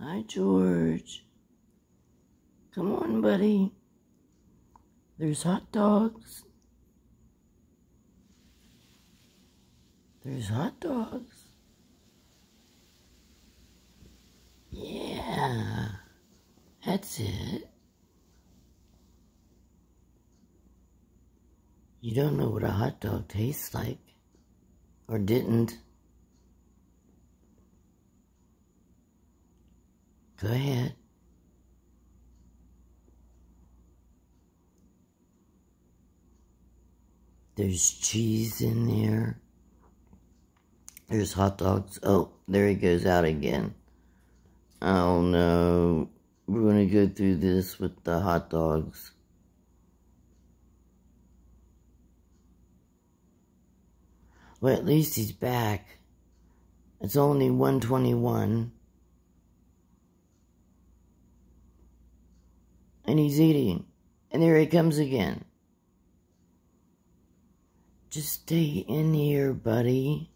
Hi, George. Come on, buddy. There's hot dogs. There's hot dogs. Yeah, that's it. You don't know what a hot dog tastes like, or didn't. Go ahead. There's cheese in there. There's hot dogs. Oh, there he goes out again. Oh no. We're going to go through this with the hot dogs. Well, at least he's back. It's only 121. And he's eating. And there he comes again. Just stay in here, buddy.